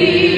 Amen.